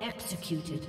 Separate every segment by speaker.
Speaker 1: Executed.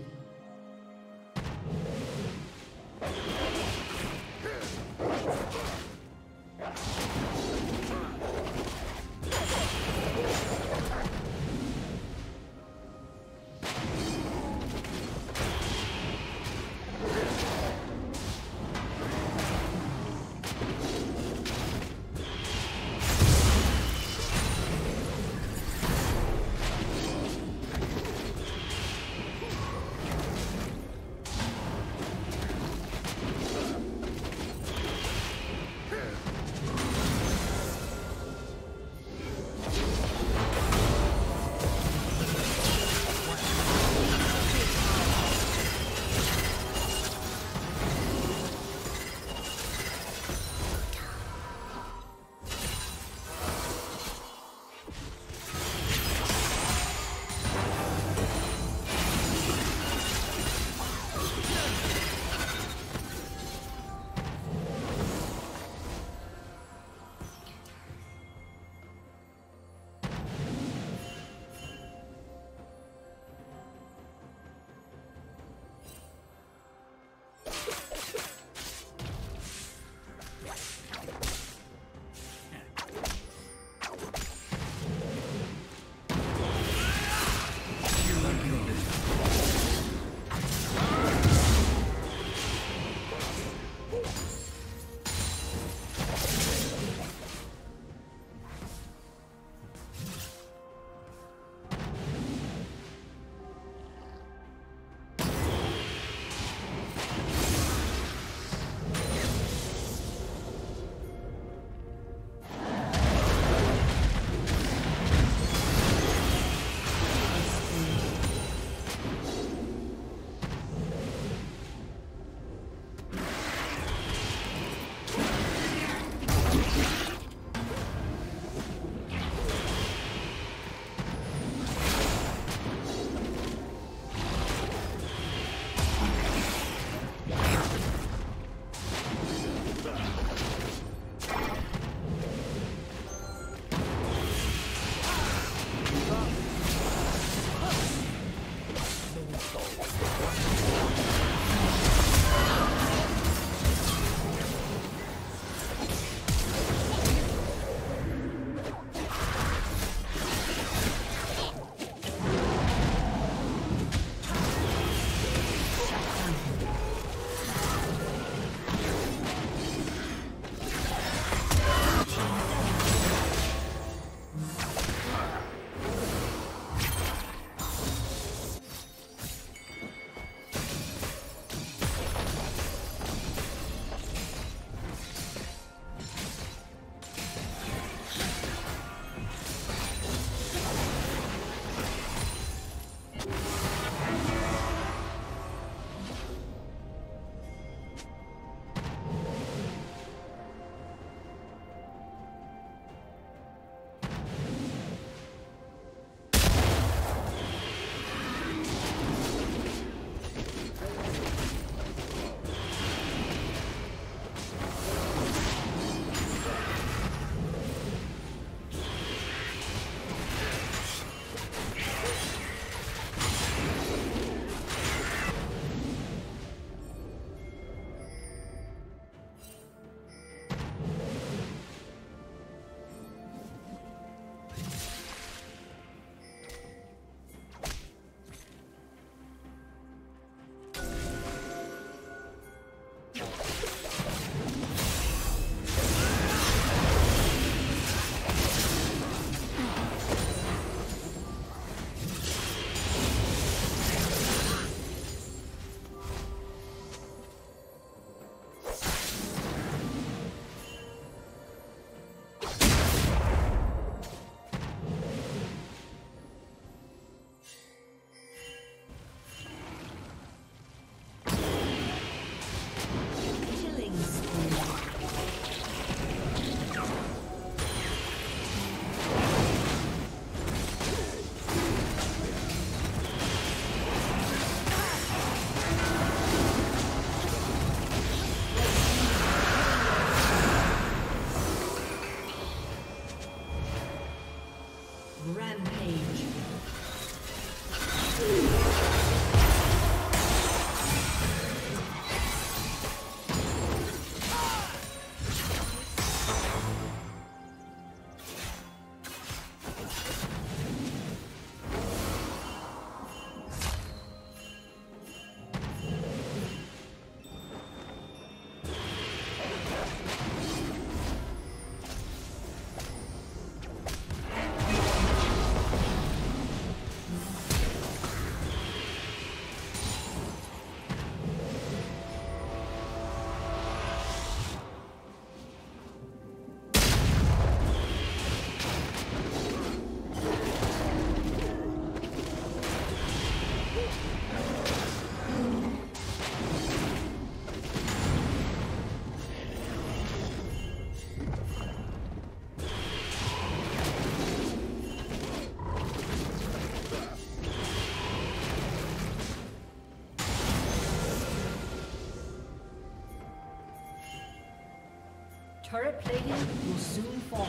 Speaker 1: Turret plating will soon fall.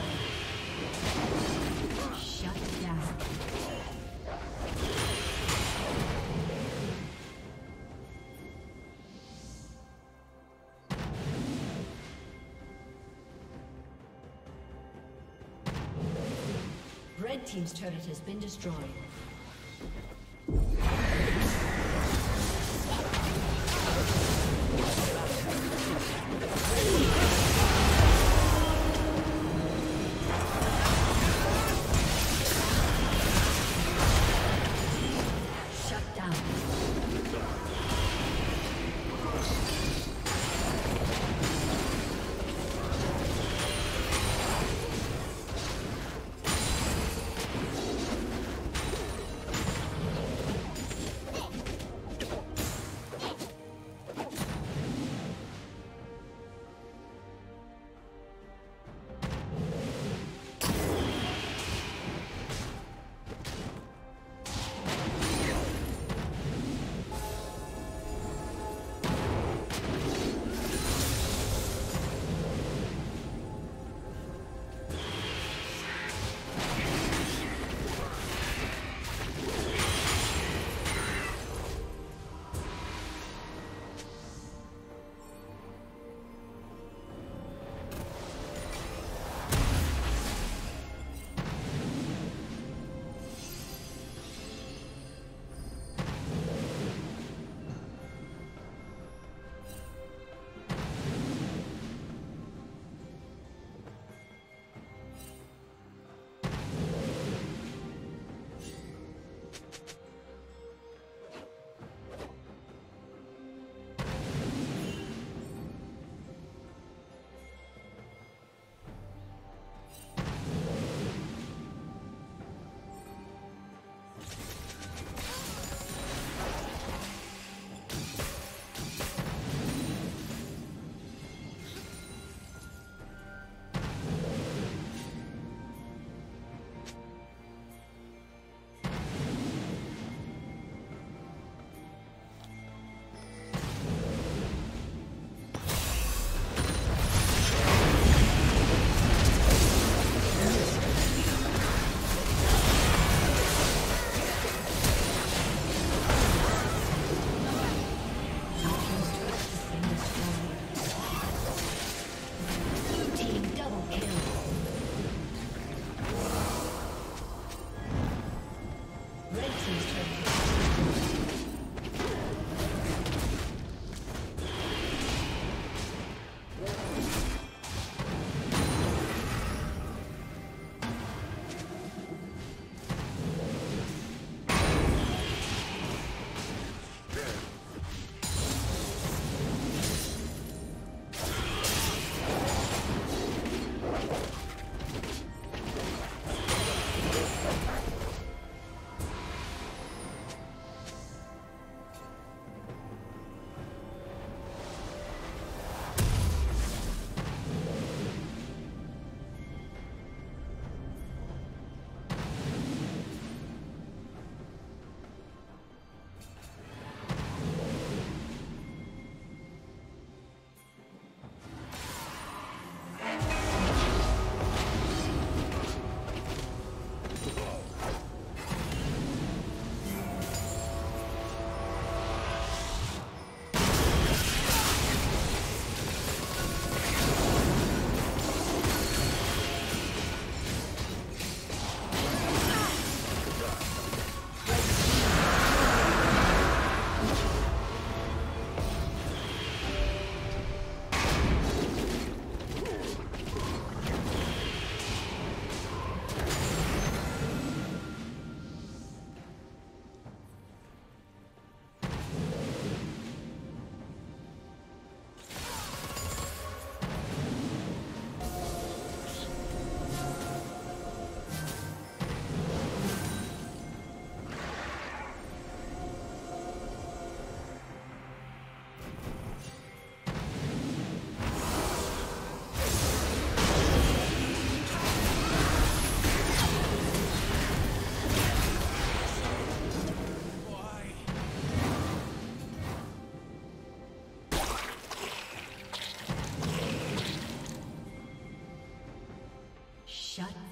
Speaker 1: Shut down. Red Team's turret has been destroyed.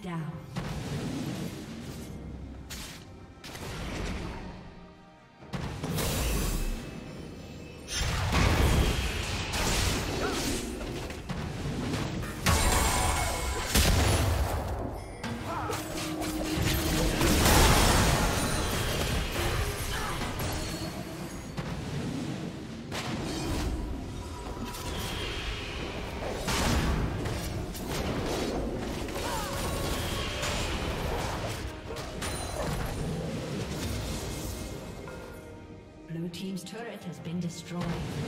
Speaker 1: Down. Has been destroyed.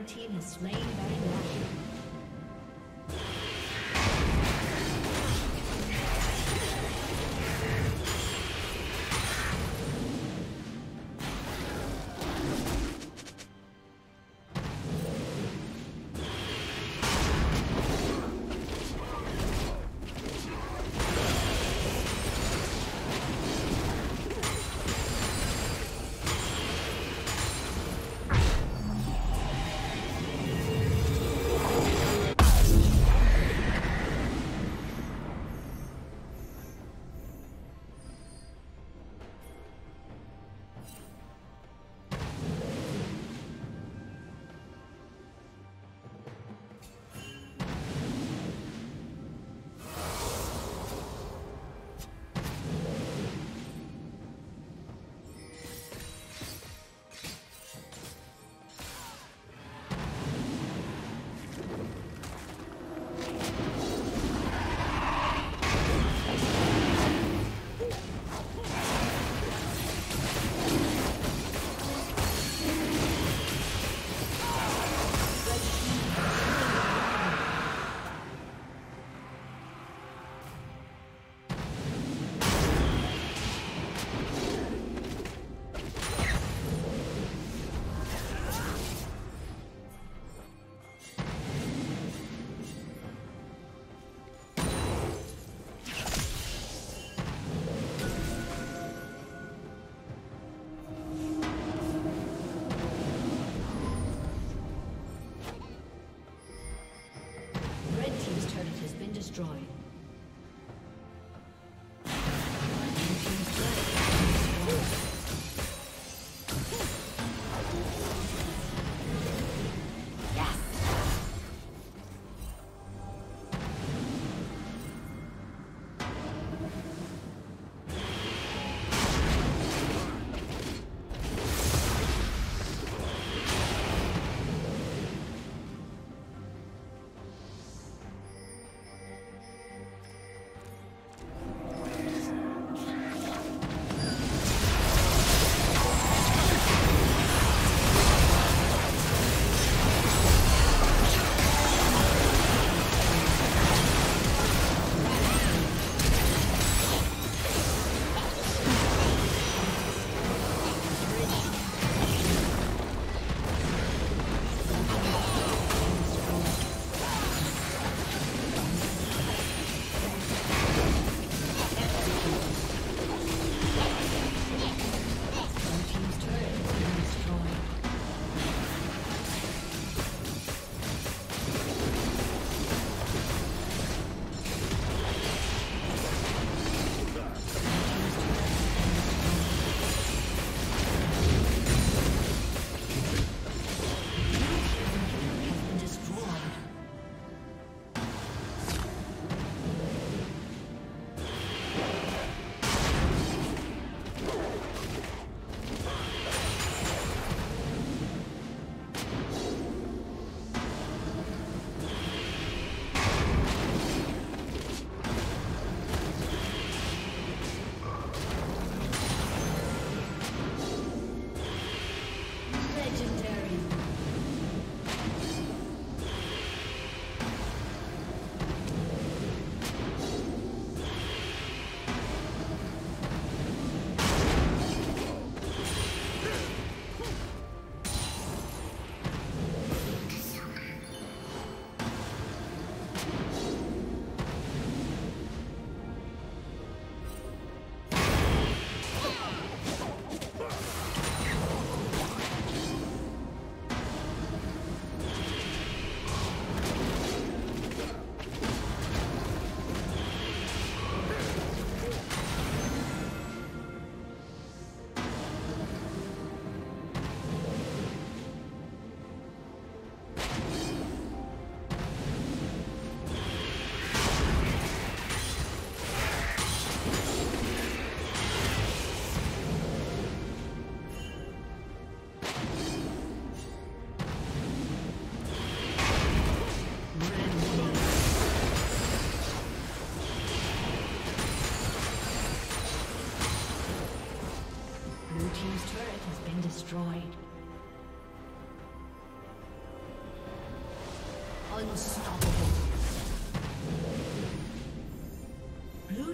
Speaker 1: Red team has slain